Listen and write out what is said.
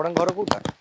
ଆପଣଙ୍କ ଘର କୋଉଟା